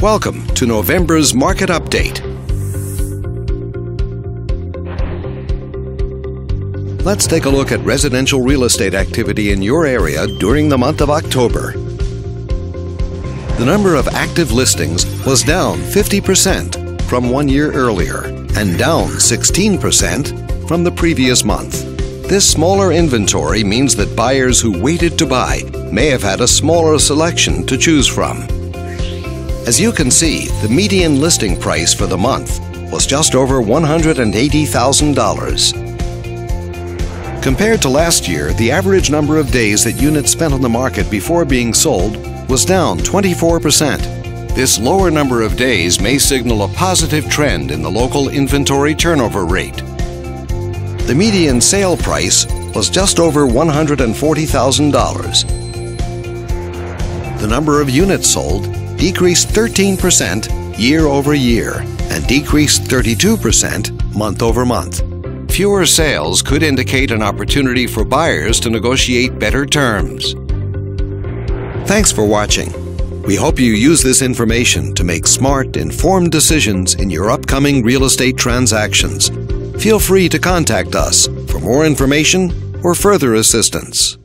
Welcome to November's Market Update. Let's take a look at residential real estate activity in your area during the month of October. The number of active listings was down 50% from one year earlier and down 16% from the previous month. This smaller inventory means that buyers who waited to buy may have had a smaller selection to choose from. As you can see, the median listing price for the month was just over $180,000. Compared to last year, the average number of days that units spent on the market before being sold was down 24%. This lower number of days may signal a positive trend in the local inventory turnover rate. The median sale price was just over $140,000. The number of units sold decreased 13% year over year and decreased 32% month over month. Fewer sales could indicate an opportunity for buyers to negotiate better terms. Thanks for watching. We hope you use this information to make smart, informed decisions in your upcoming real estate transactions. Feel free to contact us for more information or further assistance.